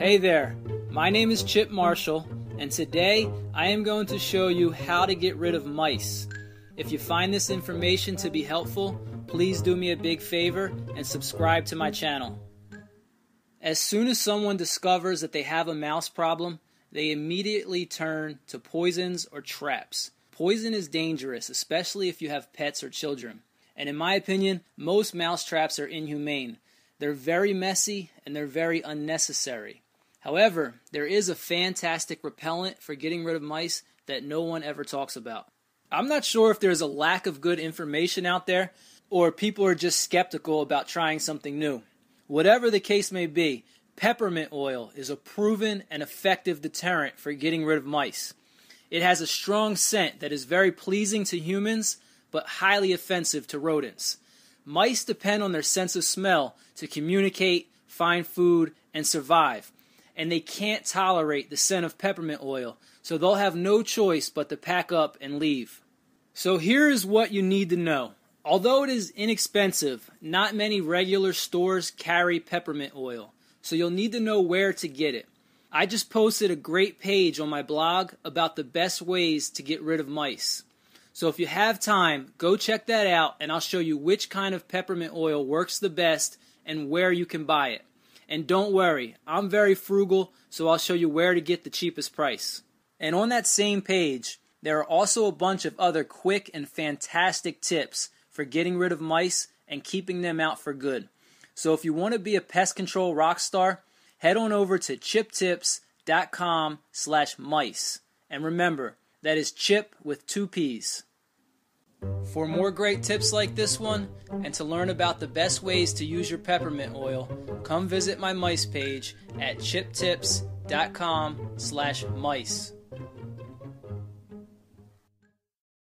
Hey there, my name is Chipp Marshal, and today I am going to show you how to get rid of mice. If you find this information to be helpful, please do me a big favor and subscribe to my channel. As soon as someone discovers that they have a mouse problem, they immediately turn to poisons or traps. Poison is dangerous, especially if you have pets or children. And in my opinion, most mouse traps are inhumane. They're very messy and they're very unnecessary. However, there is a fantastic repellent for getting rid of mice that no one ever talks about. I'm not sure if there's a lack of good information out there or people are just skeptical about trying something new. Whatever the case may be, peppermint oil is a proven and effective deterrent for getting rid of mice. It has a strong scent that is very pleasing to humans but highly offensive to rodents. Mice depend on their sense of smell to communicate, find food, and survive and they can't tolerate the scent of peppermint oil, so they'll have no choice but to pack up and leave. So here is what you need to know. Although it is inexpensive, not many regular stores carry peppermint oil, so you'll need to know where to get it. I just posted a great page on my blog about the best ways to get rid of mice. So if you have time, go check that out and I'll show you which kind of peppermint oil works the best and where you can buy it. And don't worry, I'm very frugal, so I'll show you where to get the cheapest price. And on that same page, there are also a bunch of other quick and fantastic tips for getting rid of mice and keeping them out for good. So if you want to be a pest control rock star, head on over to chipptips.com slash mice. And remember, that is chip with two P's. For more great tips like this one, and to learn about the best ways to use your peppermint oil, come visit my mice page at chipptips.com slash mice.